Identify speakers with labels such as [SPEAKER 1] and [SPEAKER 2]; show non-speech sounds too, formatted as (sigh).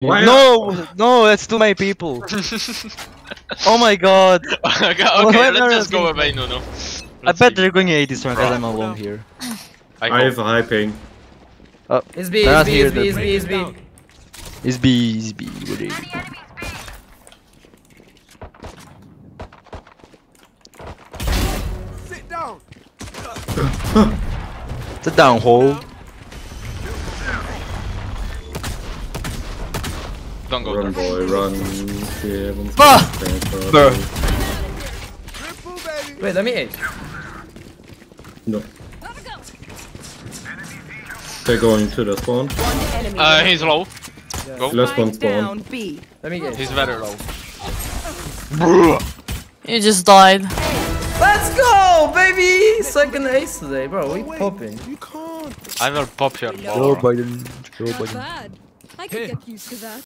[SPEAKER 1] Why
[SPEAKER 2] No, no, that's too many people. (laughs) oh my god. (laughs)
[SPEAKER 3] okay, okay let's just go
[SPEAKER 2] be-
[SPEAKER 3] away, Nuno.
[SPEAKER 2] I
[SPEAKER 3] Let's
[SPEAKER 2] bet
[SPEAKER 3] see.
[SPEAKER 2] they're going 80 strong because I'm alone here.
[SPEAKER 3] I
[SPEAKER 1] I have a high ping.
[SPEAKER 4] Uh, it's B,
[SPEAKER 2] They're
[SPEAKER 4] it's B, it's B, it's B, it's B.
[SPEAKER 2] It's B, it's B, whatever.
[SPEAKER 5] Sit down.
[SPEAKER 2] It's a down hole.
[SPEAKER 3] Don't go
[SPEAKER 1] Run,
[SPEAKER 3] there.
[SPEAKER 1] boy, run. Yeah, one
[SPEAKER 2] Ah!
[SPEAKER 1] second,
[SPEAKER 2] Bruh.
[SPEAKER 5] Triple, baby.
[SPEAKER 4] Wait, let me ace.
[SPEAKER 1] No. They're going to the spawn.
[SPEAKER 3] Uh, he's low. Go.
[SPEAKER 1] Last one
[SPEAKER 6] Spike
[SPEAKER 1] spawn.
[SPEAKER 6] B.
[SPEAKER 4] Let me ace.
[SPEAKER 3] He's very low.
[SPEAKER 7] You just died.
[SPEAKER 4] Let's go, baby! Second ace today, bro. We popping.
[SPEAKER 5] You can't.
[SPEAKER 3] I will pop your
[SPEAKER 2] Joe
[SPEAKER 3] ball.
[SPEAKER 2] Biden. Joe
[SPEAKER 8] Not
[SPEAKER 2] Biden.
[SPEAKER 8] bad. I can get used to that.